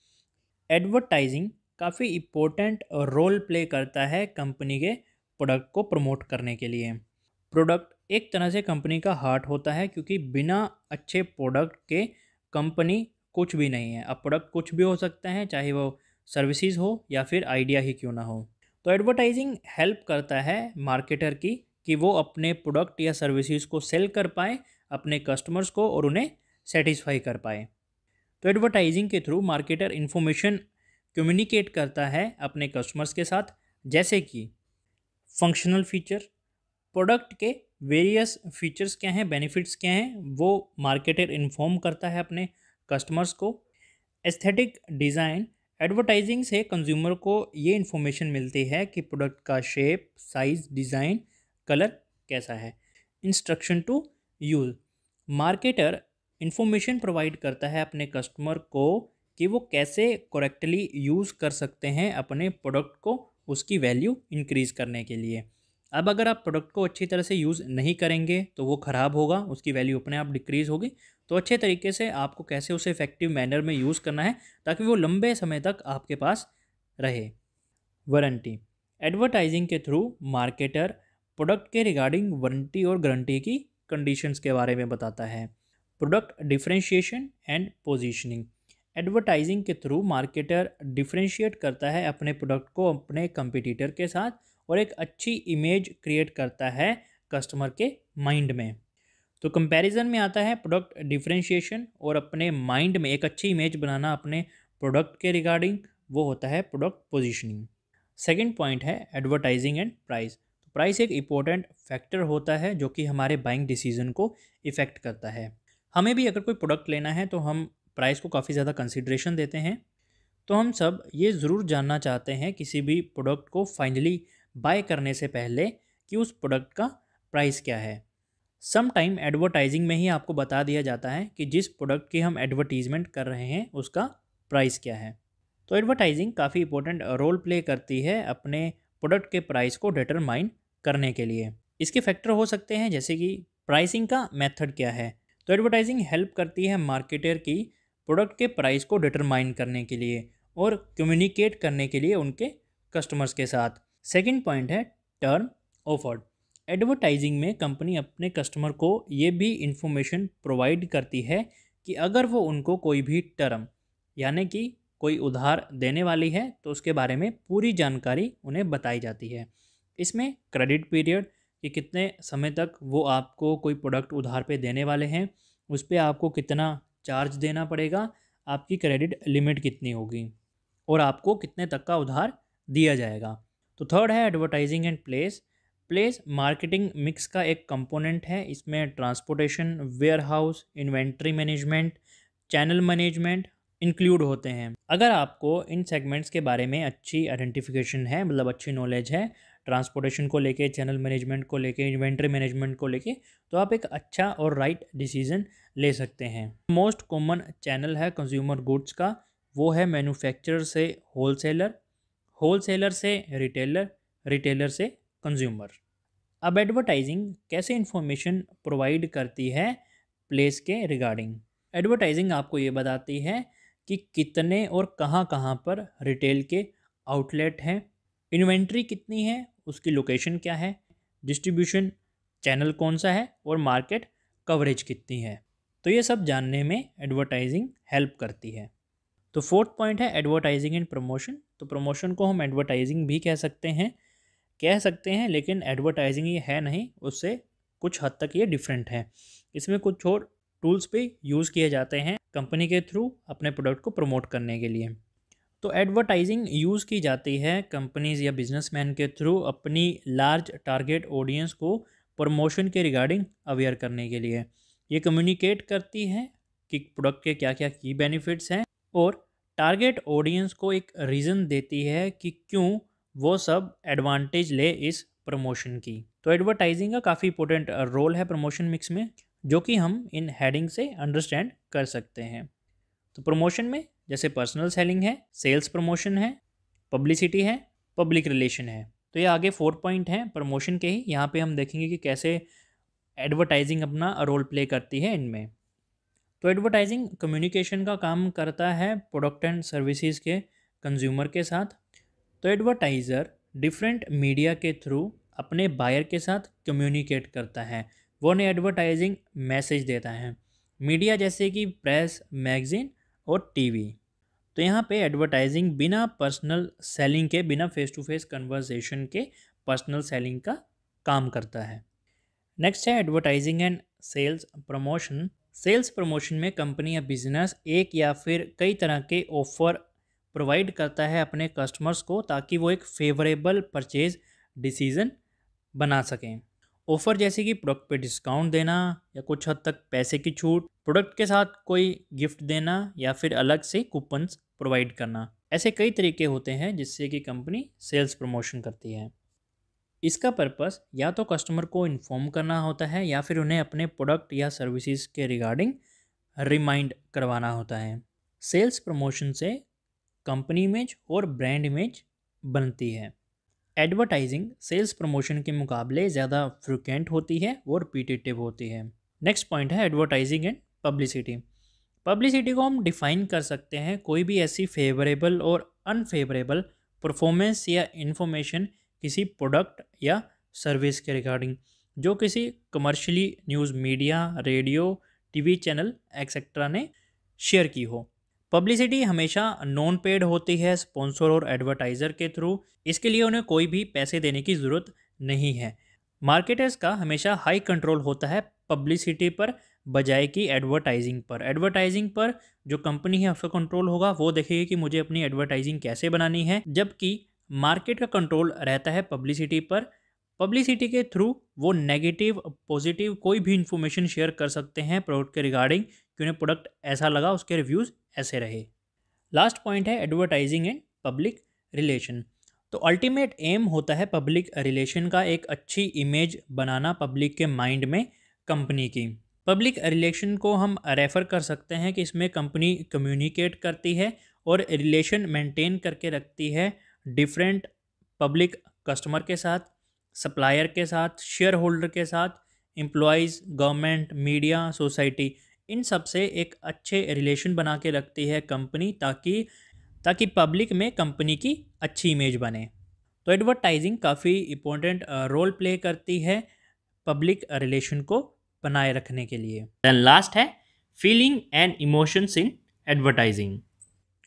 एडवर्टाइजिंग काफ़ी इम्पोर्टेंट रोल प्ले करता है कंपनी के प्रोडक्ट को प्रमोट करने के लिए। प्रोडक्ट एक तरह से कंपनी का हार्ट होता है क्योंकि बिना अच्छे प्रोडक्ट के कंपनी कुछ भी नहीं है। अब प्रोडक्ट कुछ भी हो सकता है, चाहे वो सर्विसेज़ हो या फिर आइडिया ही क्यों ना हो। तो एडवर्टाइजिंग हेल्प करता है मार्केटर की कि वो अपने प्रोडक्ट या सर्विसेज़ को सेल कर पाए, अपने कस्टमर्स को और उन्हें सेटिस्फाई कर पाए। तो एडवर्टाइजिंग के थ्रू मार्केटर इन्फॉर्मेशन कम्युनिकेट करता है अपने कस्टमर्स के साथ, जैसे कि फंक्शनल फीचर प्रोडक्ट के वेरियस फीचर्स क्या हैं बेनिफिट्स क्या हैं, वो मार्केटर इन्फॉर्म करता है अपने कस्टमर्स को। एस्थेटिक डिज़ाइन एडवर्टाइजिंग से कंज्यूमर को ये इन्फॉर्मेशन मिलती है कि प्रोडक्ट का शेप साइज़ डिज़ाइन कलर कैसा है। Instruction to use marketer information provide करता है अपने कस्टमर को कि वो कैसे करेक्टली यूज़ कर सकते हैं अपने प्रोडक्ट को उसकी वैल्यू इंक्रीज़ करने के लिए। अब अगर आप प्रोडक्ट को अच्छी तरह से यूज़ नहीं करेंगे तो वो ख़राब होगा, उसकी वैल्यू अपने आप डिक्रीज़ होगी। तो अच्छे तरीके से आपको कैसे उसे इफ़ेक्टिव मैनर में यूज़ करना है ताकि वो लंबे समय तक आपके पास रहे। वारंटी एडवर्टाइजिंग के थ्रू मार्केटर प्रोडक्ट के रिगार्डिंग वारंटी और गारंटी की कंडीशंस के बारे में बताता है। Product differentiation and positioning advertising के थ्रू मार्केटर डिफ्रेंशिएट करता है अपने प्रोडक्ट को अपने कंपटीटर के साथ और एक अच्छी इमेज क्रिएट करता है कस्टमर के माइंड में। तो कंपैरिजन में आता है प्रोडक्ट डिफ्रेंशिएशन और अपने माइंड में एक अच्छी इमेज बनाना अपने प्रोडक्ट के रिगार्डिंग वो होता है प्रोडक्ट पोजीशनिंग सेकंड पॉइंट है एडवर्टाइजिंग एंड प्राइस प्राइस एक इम्पोर्टेंट फैक्टर होता है जो कि हमारे बाइंग डिसीज़न को इफ़ेक्ट करता है। हमें भी अगर कोई प्रोडक्ट लेना है तो हम प्राइस को काफ़ी ज़्यादा कंसिड्रेशन देते हैं। तो हम सब ये ज़रूर जानना चाहते हैं किसी भी प्रोडक्ट को फाइनली बाय करने से पहले कि उस प्रोडक्ट का प्राइस क्या है। सम टाइम एडवर्टाइजिंग में ही आपको बता दिया जाता है कि जिस प्रोडक्ट की हम एडवर्टीज़मेंट कर रहे हैं, उसका प्राइस क्या है। तो एडवर्टाइजिंग काफ़ी इंपॉर्टेंट रोल प्ले करती है अपने प्रोडक्ट के प्राइस को डिटरमाइन करने के लिए। इसके फैक्टर हो सकते हैं, जैसे कि प्राइसिंग का मेथड क्या है। तो एडवर्टाइजिंग हेल्प करती है मार्केटर की प्रोडक्ट के प्राइस को डिटरमाइन करने के लिए और कम्युनिकेट करने के लिए उनके कस्टमर्स के साथ। सेकेंड पॉइंट है टर्म ऑफर्ड एडवर्टाइजिंग में कंपनी अपने कस्टमर को ये भी इंफॉर्मेशन प्रोवाइड करती है कि अगर वो उनको कोई भी टर्म यानी कि कोई उधार देने वाली है तो उसके बारे में पूरी जानकारी उन्हें बताई जाती है। इसमें क्रेडिट पीरियड कि कितने समय तक वो आपको कोई प्रोडक्ट उधार पे देने वाले हैं, उस पर आपको कितना चार्ज देना पड़ेगा, आपकी क्रेडिट लिमिट कितनी होगी और आपको कितने तक का उधार दिया जाएगा। तो थर्ड है advertising and place. Place marketing mix का एक कंपोनेंट है, इसमें transportation warehouse inventory management, channel management include होते हैं। अगर आपको इन सेगमेंट्स के बारे में अच्छी आइडेंटिफिकेशन है मतलब अच्छी नॉलेज है ट्रांसपोर्टेशन को लेके, चैनल मैनेजमेंट को लेके, इन्वेंट्री मैनेजमेंट को लेके तो आप एक अच्छा और राइट डिसीज़न ले सकते हैं। मोस्ट कॉमन चैनल है कंज्यूमर गुड्स का, वो है मैन्युफैक्चरर से होलसेलर होलसेलर से रिटेलर रिटेलर से कंज्यूमर अब एडवर्टाइजिंग कैसे इन्फॉर्मेशन प्रोवाइड करती है प्लेस के रिगार्डिंग एडवर्टाइजिंग आपको ये बताती है कि कितने और कहाँ कहाँ पर रिटेल के आउटलेट हैं। इन्वेंट्री कितनी है उसकी लोकेशन क्या है? डिस्ट्रीब्यूशन चैनल कौन सा है? और मार्केट कवरेज कितनी है? तो ये सब जानने में एडवर्टाइजिंग हेल्प करती है। तो फोर्थ पॉइंट है एडवर्टाइजिंग एंड प्रमोशन तो प्रमोशन को हम एडवर्टाइजिंग भी कह सकते हैं। कह सकते हैं, लेकिन एडवर्टाइजिंग ये है नहीं, उससे कुछ हद तक ये डिफरेंट है। इसमें कुछ और टूल्स भी यूज़ किए जाते हैं कंपनी के थ्रू अपने प्रोडक्ट को प्रमोट करने के लिए। तो एडवर्टाइजिंग यूज़ की जाती है कंपनीज़ या बिजनेसमैन के थ्रू अपनी लार्ज टारगेट ऑडियंस को प्रमोशन के रिगार्डिंग अवेयर करने के लिए। ये कम्युनिकेट करती है कि प्रोडक्ट के क्या क्या की बेनिफिट्स हैं और टारगेट ऑडियंस को एक रीज़न देती है कि क्यों वो सब एडवांटेज ले इस प्रमोशन की। तो एडवर्टाइजिंग का काफ़ी इंपॉर्टेंट रोल है प्रमोशन मिक्स में, जो कि हम इन हेडिंग से अंडरस्टैंड कर सकते हैं। तो प्रमोशन में जैसे पर्सनल सेलिंग है सेल्स प्रमोशन है पब्लिसिटी है पब्लिक रिलेशन है। तो ये आगे फोर पॉइंट हैं प्रमोशन के ही। यहाँ पे हम देखेंगे कि कैसे एडवर्टाइजिंग अपना रोल प्ले करती है इनमें। तो एडवर्टाइजिंग कम्युनिकेशन का काम करता है प्रोडक्ट एंड सर्विसेज़ के कंज्यूमर के साथ। तो एडवर्टाइज़र डिफरेंट मीडिया के थ्रू अपने बायर के साथ कम्युनिकेट करता है। वो उन्हें एडवर्टाइजिंग मैसेज देता है। मीडिया जैसे कि प्रेस मैगज़ीन और टीवी। तो यहाँ पे एडवर्टाइजिंग बिना पर्सनल सेलिंग के, बिना फेस टू फेस कन्वर्सेशन के पर्सनल सेलिंग का काम करता है। नेक्स्ट है advertising and sales promotion sales promotion में कंपनी या बिज़नेस एक या फिर कई तरह के ऑफ़र प्रोवाइड करता है अपने कस्टमर्स को ताकि वो एक फेवरेबल परचेज डिसीज़न बना सकें। ऑफ़र जैसे कि प्रोडक्ट पे डिस्काउंट देना या कुछ हद तक पैसे की छूट, प्रोडक्ट के साथ कोई गिफ्ट देना या फिर अलग से कूपन्स प्रोवाइड करना, ऐसे कई तरीके होते हैं जिससे कि कंपनी सेल्स प्रमोशन करती है। इसका पर्पस या तो कस्टमर को इन्फॉर्म करना होता है या फिर उन्हें अपने प्रोडक्ट या सर्विसेज़ के रिगार्डिंग रिमाइंड करवाना होता है। सेल्स प्रमोशन से कंपनी इमेज और ब्रांड इमेज बनती है। एडवर्टाइजिंग सेल्स प्रमोशन के मुकाबले ज़्यादा फ्रिक्वेंट होती है और रिपीटेटिव होती है। नेक्स्ट पॉइंट है एडवर्टाइजिंग एंड पब्लिसिटी पब्लिसिटी को हम डिफाइन कर सकते हैं कोई भी ऐसी फेवरेबल और अनफेवरेबल परफॉर्मेंस या इंफॉर्मेशन किसी प्रोडक्ट या सर्विस के रिगार्डिंग जो किसी commercially news media radio TV channel etcetera ने शेयर की हो। पब्लिसिटी हमेशा नॉन पेड होती है स्पॉन्सर और एडवर्टाइज़र के थ्रू इसके लिए उन्हें कोई भी पैसे देने की ज़रूरत नहीं है। मार्केटर्स का हमेशा हाई कंट्रोल होता है पब्लिसिटी पर, बजाय कि एडवर्टाइजिंग पर। एडवर्टाइजिंग पर जो कंपनी है उसका कंट्रोल होगा, वो देखेगी कि मुझे अपनी एडवर्टाइजिंग कैसे बनानी है, जबकि मार्केट का कंट्रोल रहता है पब्लिसिटी पर। पब्लिसिटी के थ्रू वो नेगेटिव पॉजिटिव कोई भी इंफॉर्मेशन शेयर कर सकते हैं प्रोडक्ट के रिगार्डिंग कि उन्हें प्रोडक्ट ऐसा लगा उसके रिव्यूज़ ऐसे रहे। लास्ट पॉइंट है एडवर्टाइजिंग एंड पब्लिक रिलेशन तो अल्टीमेट एम होता है पब्लिक रिलेशन का एक अच्छी इमेज बनाना पब्लिक के माइंड में कंपनी की। पब्लिक रिलेशन को हम रेफ़र कर सकते हैं कि इसमें कंपनी कम्युनिकेट करती है और रिलेशन मेंटेन करके रखती है डिफरेंट पब्लिक कस्टमर के साथ सप्लायर के साथ शेयर होल्डर के साथ एम्प्लॉयज़ गवर्नमेंट मीडिया सोसाइटी इन सबसे एक अच्छे रिलेशन बना के रखती है कंपनी ताकि ताकि पब्लिक में कंपनी की अच्छी इमेज बने। तो एडवर्टाइजिंग काफ़ी इम्पोर्टेंट रोल प्ले करती है पब्लिक रिलेशन को बनाए रखने के लिए। दैन लास्ट है feeling and emotions in advertising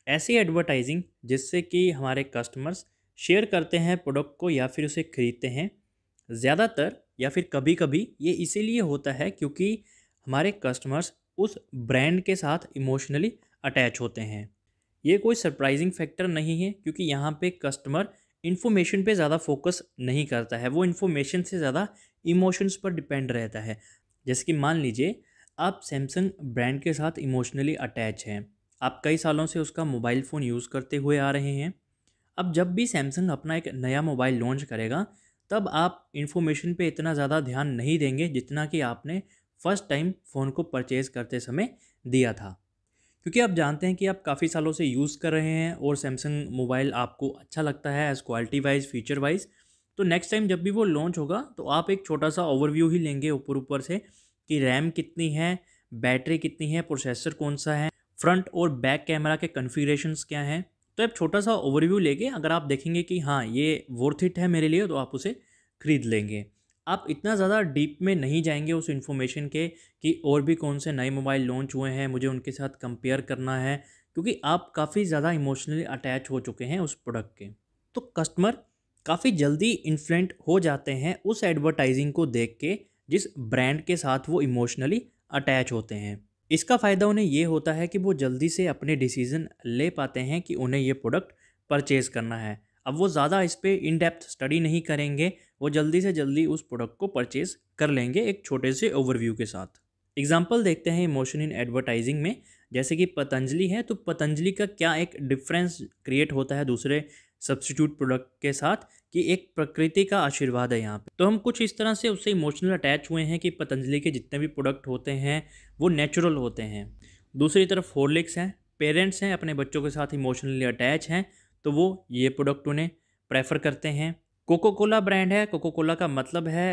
ऐसी एडवर्टाइजिंग जिससे कि हमारे कस्टमर्स शेयर करते हैं प्रोडक्ट को या फिर उसे खरीदते हैं, ज़्यादातर या फिर कभी कभी ये इसीलिए होता है क्योंकि हमारे कस्टमर्स उस ब्रांड के साथ इमोशनली अटैच होते हैं। ये कोई सरप्राइजिंग फैक्टर नहीं है, क्योंकि यहाँ पे कस्टमर इन्फॉर्मेशन पे ज़्यादा फोकस नहीं करता है। वो इन्फॉर्मेशन से ज़्यादा इमोशंस पर डिपेंड रहता है। जैसे कि मान लीजिए, आप सैमसंग ब्रांड के साथ इमोशनली अटैच हैं। आप कई सालों से उसका मोबाइल फ़ोन यूज़ करते हुए आ रहे हैं। अब जब भी सैमसंग अपना एक नया मोबाइल लॉन्च करेगा, तब आप इन्फॉर्मेशन पे इतना ज़्यादा ध्यान नहीं देंगे जितना कि आपने फ़र्स्ट टाइम फ़ोन को परचेज़ करते समय दिया था। क्योंकि आप जानते हैं कि आप काफ़ी सालों से यूज़ कर रहे हैं और सैमसंग मोबाइल आपको अच्छा लगता है as quality wise feature wise तो नेक्स्ट टाइम जब भी वो लॉन्च होगा तो आप एक छोटा सा ओवरव्यू ही लेंगे ऊपर ऊपर से कि रैम कितनी है बैटरी कितनी है प्रोसेसर कौन सा है फ्रंट और बैक कैमरा के कन्फिग्रेशंस क्या हैं। तो आप छोटा सा ओवरव्यू लेके अगर आप देखेंगे कि हाँ ये वर्थ इट है मेरे लिए तो आप उसे ख़रीद लेंगे। आप इतना ज़्यादा डीप में नहीं जाएँगे उस इन्फॉर्मेशन के कि और भी कौन से नए मोबाइल लॉन्च हुए हैं, मुझे उनके साथ कंपेयर करना है, क्योंकि आप काफ़ी ज़्यादा इमोशनली अटैच हो चुके हैं उस प्रोडक्ट के। तो कस्टमर काफ़ी जल्दी इन्फ्लुएंट हो जाते हैं उस एडवर्टाइजिंग को देख के, जिस ब्रांड के साथ वो इमोशनली अटैच होते हैं। इसका फ़ायदा उन्हें ये होता है कि वो जल्दी से अपने डिसीज़न ले पाते हैं कि उन्हें ये प्रोडक्ट परचेज़ करना है। अब वो ज़्यादा इस पर इन डेप्थ स्टडी नहीं करेंगे वो जल्दी से जल्दी उस प्रोडक्ट को परचेज़ कर लेंगे एक छोटे से ओवरव्यू के साथ। एग्ज़ाम्पल देखते हैं इमोशन इन एडवर्टाइजिंग में। जैसे कि पतंजलि है तो पतंजलि का क्या एक डिफरेंस क्रिएट होता है दूसरे सब्सटीट्यूट प्रोडक्ट के साथ कि एक प्रकृति का आशीर्वाद है यहाँ पे? तो हम कुछ इस तरह से उससे इमोशनल अटैच हुए हैं कि पतंजलि के जितने भी प्रोडक्ट होते हैं, वो नेचुरल होते हैं। दूसरी तरफ़ हॉर्लिक्स हैं पेरेंट्स हैं, अपने बच्चों के साथ इमोशनली अटैच हैं तो वो ये प्रोडक्ट उन्हें प्रेफर करते हैं। कोको कोला ब्रांड है कोको कोला का मतलब है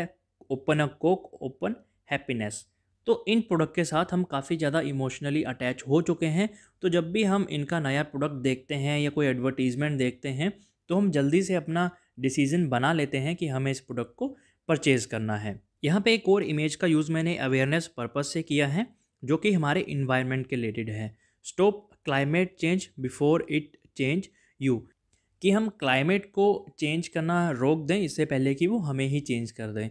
open a Coke open happiness तो इन प्रोडक्ट के साथ हम काफ़ी ज़्यादा इमोशनली अटैच हो चुके हैं। तो जब भी हम इनका नया प्रोडक्ट देखते हैं या कोई एडवर्टीज़मेंट देखते हैं तो हम जल्दी से अपना डिसीज़न बना लेते हैं कि हमें इस प्रोडक्ट को परचेज़ करना है। यहाँ पे एक और इमेज का यूज़ मैंने अवेयरनेस पर्पज़ से किया है, जो कि हमारे इन्वायरमेंट के रिलेटेड है। Stop climate change before it change you कि हम क्लाइमेट को चेंज करना रोक दें, इससे पहले कि वो हमें ही चेंज कर दें।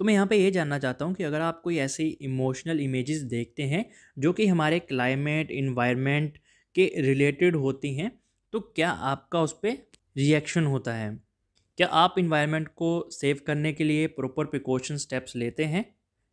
तो मैं यहाँ पे ये जानना चाहता हूँ कि अगर आप कोई ऐसी इमोशनल इमेजेस देखते हैं, जो कि हमारे क्लाइमेट इन्वायरमेंट के रिलेटेड होती हैं तो क्या आपका उस पर रिएक्शन होता है? क्या आप इन्वायरमेंट को सेव करने के लिए प्रॉपर प्रिकॉशन स्टेप्स लेते हैं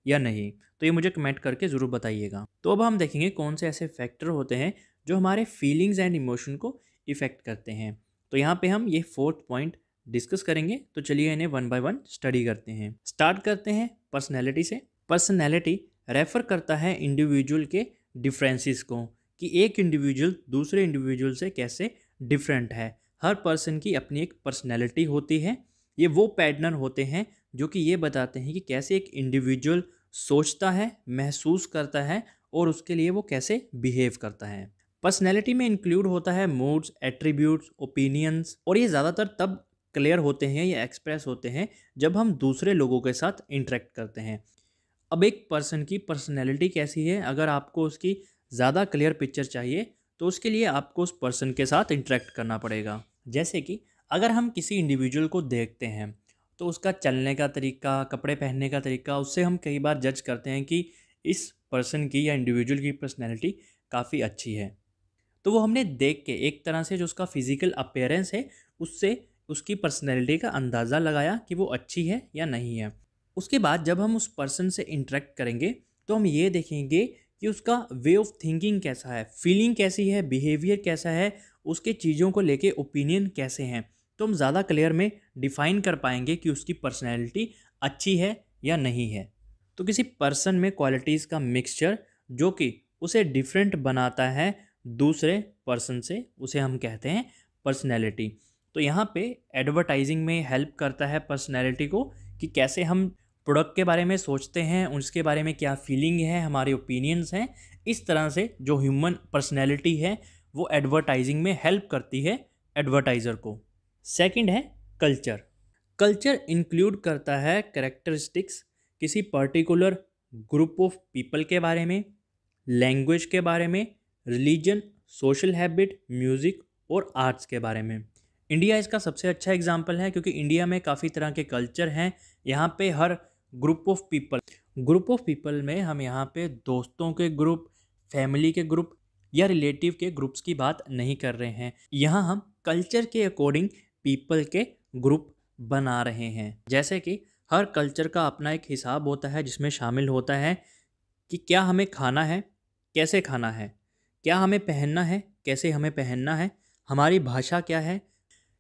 या नहीं? तो ये मुझे कमेंट करके ज़रूर बताइएगा। तो अब हम देखेंगे कौन से ऐसे फैक्टर होते हैं, जो हमारे फीलिंग्स एंड इमोशन को इफ़ेक्ट करते हैं। तो यहाँ पे हम ये फोर्थ पॉइंट डिस्कस करेंगे। तो चलिए इन्हें वन बाय वन स्टडी करते हैं। स्टार्ट करते हैं पर्सनैलिटी से। पर्सनैलिटी रेफर करता है इंडिविजुअल के डिफ्रेंसिस को कि एक इंडिविजुअल दूसरे इंडिविजुअल से कैसे डिफरेंट है। हर पर्सन की अपनी एक पर्सनैलिटी होती है। ये वो पैटर्न होते हैं जो कि ये बताते हैं कि कैसे एक इंडिविजुअल सोचता है, महसूस करता है और उसके लिए वो कैसे बिहेव करता है। पर्सनैलिटी में इंक्लूड होता है मूड्स एट्रीब्यूट्स ओपिनियंस और ये ज़्यादातर तब क्लियर होते हैं या एक्सप्रेस होते हैं जब हम दूसरे लोगों के साथ इंटरेक्ट करते हैं। अब एक पर्सन की पर्सनैलिटी कैसी है? अगर आपको उसकी ज़्यादा क्लियर पिक्चर चाहिए तो उसके लिए आपको उस पर्सन के साथ इंटरेक्ट करना पड़ेगा। जैसे कि अगर हम किसी इंडिविजुअल को देखते हैं तो उसका चलने का तरीका, कपड़े पहनने का तरीका, उससे हम कई बार जज करते हैं कि इस पर्सन की या इंडिविजुअल की पर्सनैलिटी काफ़ी अच्छी है। तो वो हमने देख के एक तरह से जो उसका फ़िज़िकल अपेयरेंस है, उससे उसकी पर्सनैलिटी का अंदाज़ा लगाया कि वो अच्छी है या नहीं है। उसके बाद जब हम उस पर्सन से इंटरेक्ट करेंगे तो हम ये देखेंगे कि उसका वे ऑफ़ थिंकिंग कैसा है फीलिंग कैसी है बिहेवियर कैसा है, उसके चीज़ों को लेके ओपिनियन कैसे हैं। तो हम ज़्यादा क्लियर में डिफ़ाइन कर पाएँगे कि उसकी पर्सनैलिटी अच्छी है या नहीं है। तो किसी पर्सन में क्वालिटीज़ का मिक्सचर जो कि उसे डिफरेंट बनाता है दूसरे पर्सन से उसे हम कहते हैं पर्सनैलिटी। तो यहाँ पे एडवर्टाइजिंग में हेल्प करता है पर्सनैलिटी को कि कैसे हम प्रोडक्ट के बारे में सोचते हैं, उसके बारे में क्या फीलिंग है, हमारे ओपिनियंस हैं, इस तरह से जो ह्यूमन पर्सनैलिटी है वो एडवर्टाइजिंग में हेल्प करती है एडवर्टाइज़र को। सेकंड है कल्चर। कल्चर इंक्लूड करता है करेक्टरिस्टिक्स किसी पर्टिकुलर ग्रुप ऑफ़ पीपल के बारे में, लैंग्वेज के बारे में रिलीजन, सोशल हैबिट, म्यूज़िक और आर्ट्स के बारे में। इंडिया इसका सबसे अच्छा एग्ज़ाम्पल है क्योंकि इंडिया में काफ़ी तरह के कल्चर हैं। यहाँ पे हर group of people, group of people में हम यहाँ पे दोस्तों के ग्रुप, फैमिली के ग्रुप या रिलेटिव के ग्रुप्स की बात नहीं कर रहे हैं। यहाँ हम कल्चर के अकॉर्डिंग पीपल के ग्रुप बना रहे हैं। जैसे कि हर कल्चर का अपना एक हिसाब होता है जिसमें शामिल होता है कि क्या हमें खाना है, कैसे खाना है। क्या हमें पहनना है? कैसे हमें पहनना है? हमारी भाषा क्या है?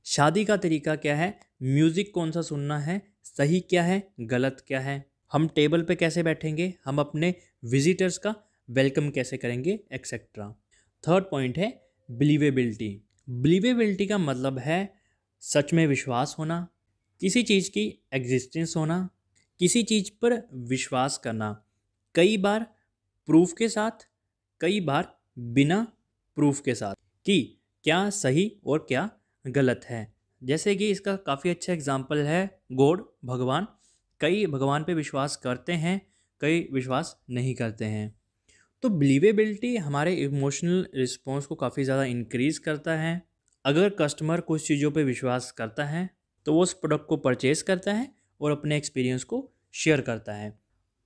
शादी का तरीका क्या है? म्यूज़िक कौन सा सुनना है? सही क्या है? गलत क्या है? हम टेबल पे कैसे बैठेंगे? हम अपने विजिटर्स का वेलकम कैसे करेंगे? एक्सेट्रा थर्ड पॉइंट है बिलीवेबिलिटी बिलीवेबिलिटी का मतलब है सच में विश्वास होना, किसी चीज़ की एग्जिस्टेंस होना, किसी चीज़ पर विश्वास करना। कई बार प्रूफ के साथ, कई बार बिना प्रूफ के साथ कि क्या सही और क्या गलत है। जैसे कि इसका काफ़ी अच्छा एग्ज़ाम्पल है गोड, भगवान। कई भगवान पे विश्वास करते हैं, कई विश्वास नहीं करते हैं। तो बिलीवेबिलिटी हमारे इमोशनल रिस्पॉन्स को काफ़ी ज़्यादा इंक्रीज़ करता है। अगर कस्टमर कुछ चीज़ों पे विश्वास करता है तो वो उस प्रोडक्ट को परचेज़ करता है और अपने एक्सपीरियंस को शेयर करता है।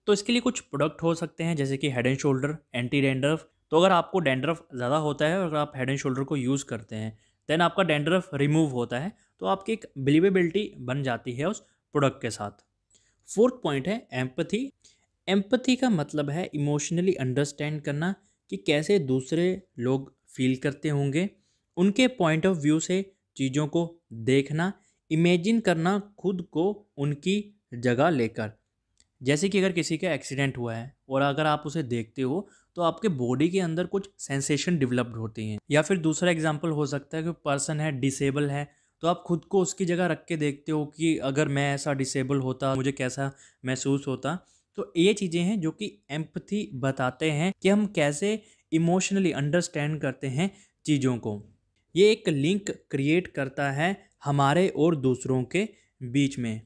तो इसके लिए कुछ प्रोडक्ट हो सकते हैं, जैसे कि head and shoulder anti dandruff तो अगर आपको डेंड्रफ ज़्यादा होता है और अगर आप हेड एंड शोल्डर को यूज़ करते हैं देन आपका डेंड्रफ रिमूव होता है तो आपकी एक बिलीवेबिलिटी बन जाती है उस प्रोडक्ट के साथ। फोर्थ पॉइंट है एम्पथी एम्पथी का मतलब है इमोशनली अंडरस्टैंड करना कि कैसे दूसरे लोग फील करते होंगे, उनके पॉइंट ऑफ़ व्यू से चीज़ों को देखना इमेजिन करना खुद को उनकी जगह लेकर। जैसे कि अगर किसी का एक्सीडेंट हुआ है और अगर आप उसे देखते हो तो आपके बॉडी के अंदर कुछ सेंसेशन डेवलप्ड होती हैं। या फिर दूसरा एग्जांपल हो सकता है कि पर्सन है, डिसेबल है तो आप खुद को उसकी जगह रख के देखते हो कि अगर मैं ऐसा डिसेबल होता, मुझे कैसा महसूस होता। तो ये चीज़ें हैं जो कि एम्पथी बताते हैं कि हम कैसे इमोशनली अंडरस्टैंड करते हैं चीज़ों को। ये एक लिंक क्रिएट करता है हमारे और दूसरों के बीच में,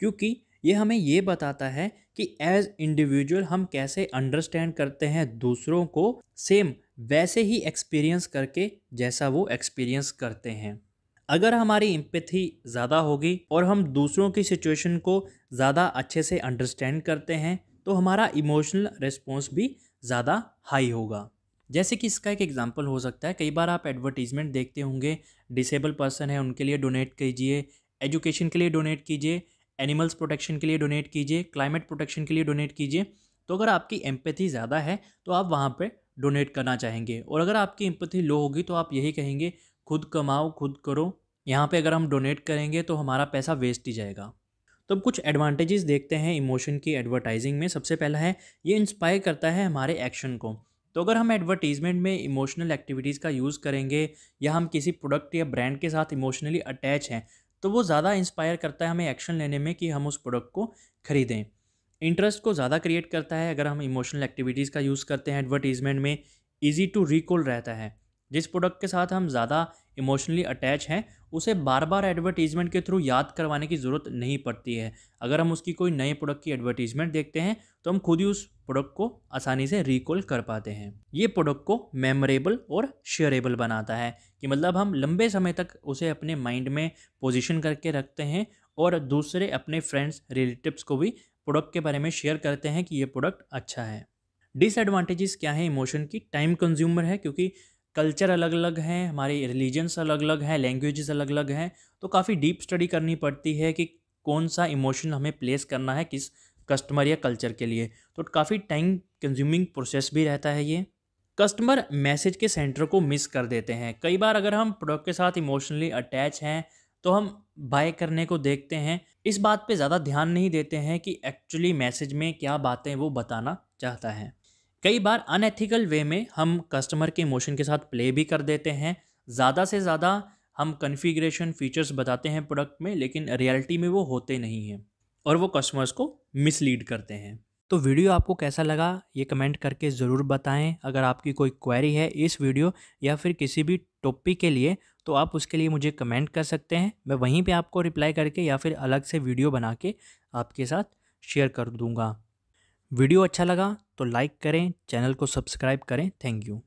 क्योंकि ये हमें ये बताता है कि एज इंडिविजुअल हम कैसे अंडरस्टैंड करते हैं दूसरों को सेम वैसे ही एक्सपीरियंस करके जैसा वो एक्सपीरियंस करते हैं। अगर हमारी इम्पैथी ज़्यादा होगी और हम दूसरों की सिचुएशन को ज़्यादा अच्छे से अंडरस्टैंड करते हैं तो हमारा इमोशनल रिस्पॉन्स भी ज़्यादा हाई होगा। जैसे कि इसका एक एग्जांपल हो सकता है, कई बार आप एडवर्टीज़मेंट देखते होंगे डिसेबल पर्सन है, उनके लिए डोनेट कीजिए एजुकेशन के लिए डोनेट कीजिए एनिमल्स प्रोटेक्शन के लिए डोनेट कीजिए, क्लाइमेट प्रोटेक्शन के लिए डोनेट कीजिए। तो अगर आपकी एम्पैथी ज़्यादा है तो आप वहाँ पर डोनेट करना चाहेंगे। और अगर आपकी एम्पैथी लो होगी तो आप यही कहेंगे, खुद कमाओ, खुद करो। यहाँ पे अगर हम डोनेट करेंगे तो हमारा पैसा वेस्ट ही जाएगा। तो अब कुछ एडवांटेजेस देखते हैं इमोशन की एडवर्टाइजिंग में। सबसे पहला है, ये इंस्पायर करता है हमारे एक्शन को। तो अगर हम एडवर्टीज़मेंट में इमोशनल एक्टिविटीज़ का यूज़ करेंगे, या हम किसी प्रोडक्ट या ब्रांड के साथ इमोशनली अटैच हैं तो वो ज़्यादा इंस्पायर करता है हमें एक्शन लेने में कि हम उस प्रोडक्ट को ख़रीदें। इंटरेस्ट को ज़्यादा क्रिएट करता है अगर हम इमोशनल एक्टिविटीज़ का यूज़ करते हैं एडवर्टीज़मेंट में ईजी टू रिकॉल रहता है। जिस प्रोडक्ट के साथ हम ज़्यादा इमोशनली अटैच हैं, उसे बार बार एडवर्टीज़मेंट के थ्रू याद करवाने की ज़रूरत नहीं पड़ती है। अगर हम उसकी कोई नए प्रोडक्ट की एडवर्टीज़मेंट देखते हैं तो हम खुद ही उस प्रोडक्ट को आसानी से रिकॉल कर पाते हैं। ये प्रोडक्ट को मेमोरेबल और शेयरेबल बनाता है, कि मतलब हम लंबे समय तक उसे अपने माइंड में पोजिशन करके रखते हैं और दूसरे अपने फ्रेंड्स रिलेटिव्स को भी प्रोडक्ट के बारे में शेयर करते हैं कि ये प्रोडक्ट अच्छा है। डिसएडवांटेजेस क्या है? इमोशन की टाइम कंज्यूमर है, क्योंकि कल्चर अलग अलग हैं, हमारे रिलीजन्स अलग अलग हैं, लैंग्वेजेस अलग अलग हैं तो काफ़ी डीप स्टडी करनी पड़ती है कि कौन सा इमोशन हमें प्लेस करना है किस कस्टमर या कल्चर के लिए। तो काफ़ी टाइम कंज्यूमिंग प्रोसेस भी रहता है ये। कस्टमर मैसेज के सेंटर को मिस कर देते हैं। कई बार अगर हम प्रोडक्ट के साथ इमोशनली अटैच हैं तो हम बाय करने को देखते हैं। इस बात पे ज़्यादा ध्यान नहीं देते हैं कि एक्चुअली मैसेज में क्या बातें वो बताना चाहता है। कई बार अनएथिकल वे में हम कस्टमर के इमोशन के साथ प्ले भी कर देते हैं। ज़्यादा से ज़्यादा हम कन्फिग्रेशन फीचर्स बताते हैं प्रोडक्ट में, लेकिन रियलिटी में वो होते नहीं हैं और वो कस्टमर्स को मिसलीड करते हैं। तो वीडियो आपको कैसा लगा, ये कमेंट करके ज़रूर बताएँ। अगर आपकी कोई क्वेरी है इस वीडियो या फिर किसी भी टॉपिक के लिए तो आप उसके लिए मुझे कमेंट कर सकते हैं। मैं वहीं पे आपको रिप्लाई करके या फिर अलग से वीडियो बना के आपके साथ शेयर कर दूँगा। वीडियो अच्छा लगा तो लाइक करें चैनल को सब्सक्राइब करें। Thank you.